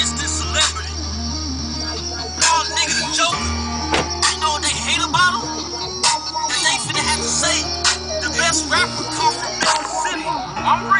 against this celebrity. All niggas joking. You know what they hate about him? That they finna have to say the best rapper come from Mississippi. I'm ready.